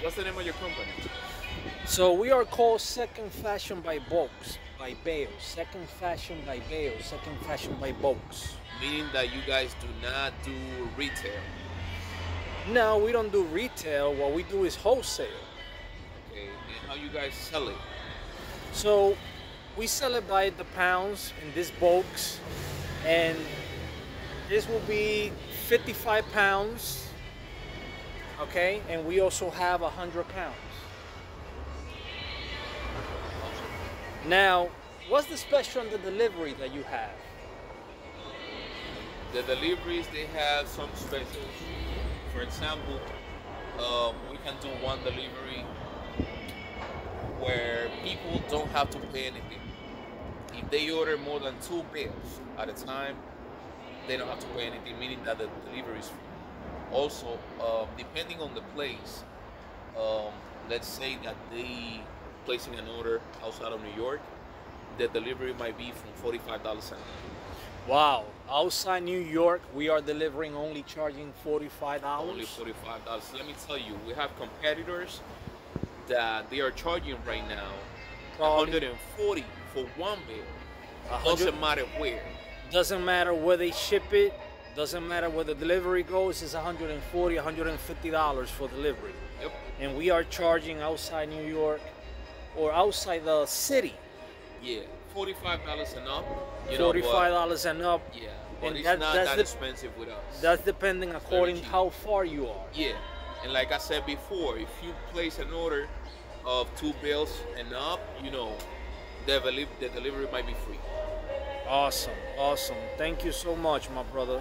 What's the name of your company? So we are called Second Fashion by Box, by Bales. Second Fashion by Bales. Second Fashion by Box. Meaning that you guys do not do retail. No, we don't do retail. What we do is wholesale. Okay. And how you guys sell it? So we sell it by the pounds in this box, and this will be 55 pounds. Okay, and we also have 100 pounds. Now, what's the special on the delivery that you have? The deliveries they have some specials. For example, um, we can do one delivery where people don't have to pay anything. If they order more than two bills at a time, they don't have to pay anything, meaning that the delivery is free. Also, um, depending on the place, um, let's say that they placing an order outside of New York, the delivery might be from forty-five dollars an hour. Wow, outside New York, we are delivering only charging $45. Only forty-five dollars. Let me tell you, we have competitors that they are charging right now Probably 140 for one bill. Doesn't matter where. Doesn't matter where they ship it, doesn't matter where the delivery goes, it's 140 $150 for delivery. Yep. And we are charging outside New York or outside the city, Yeah. Forty-five dollars and up. You $45 and up. Yeah, but And it's that- not that's that the- expensive with us. That's depending according how far you are. yeah, and like I said before, if you place an order of two bills and up, you know, the delivery might be free. Awesome, awesome. Thank you so much, my brother.